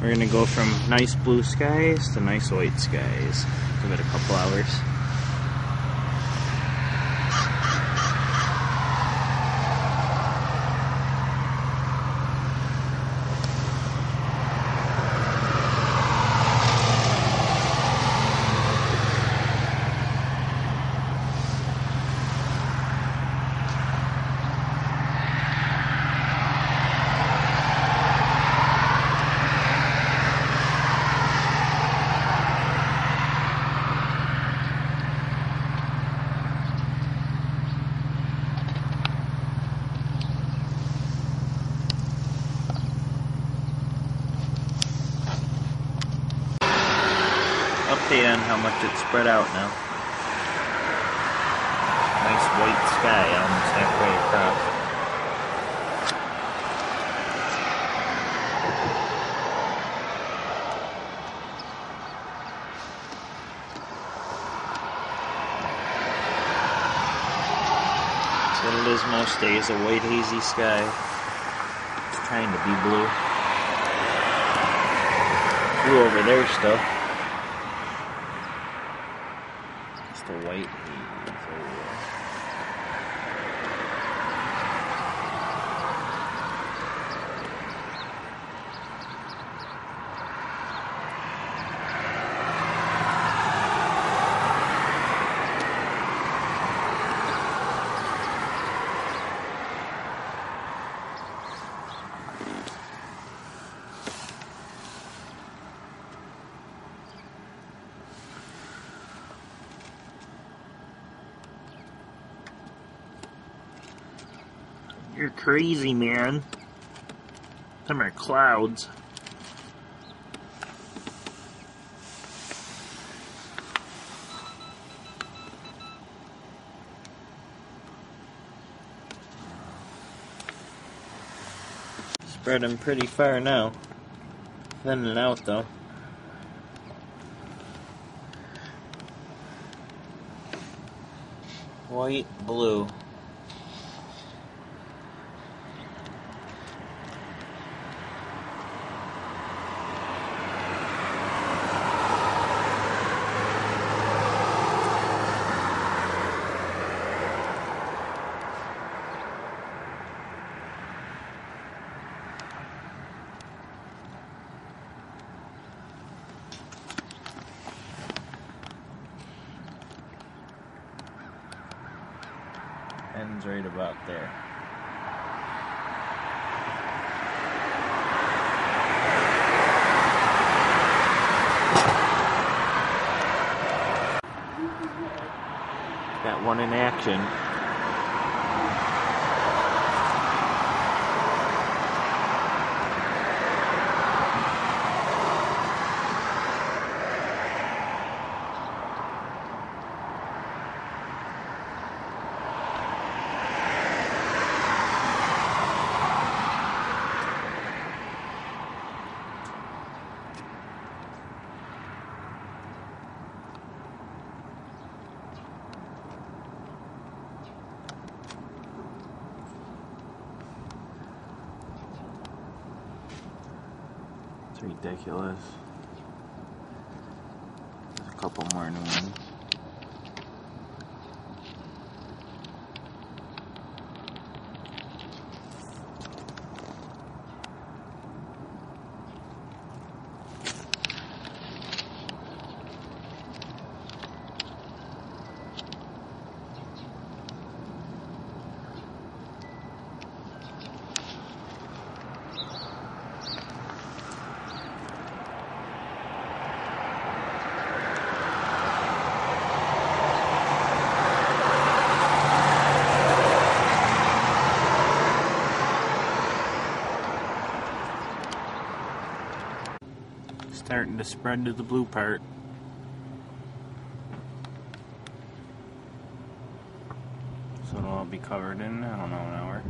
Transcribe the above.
We're gonna go from nice blue skies to nice white skies. Give it a couple hours. On how much it's spread out now. Nice white sky almost halfway across. It is most days, a white hazy sky. It's trying to be blue. Blue over there still. Just You're crazy, man. Them are clouds. Spreading pretty far now. Thinning out though. White, blue. Ends right about there. Got one in action. It's ridiculous. There's a couple more new ones. Starting to spread to the blue part. So it'll all be covered in, I don't know, an hour.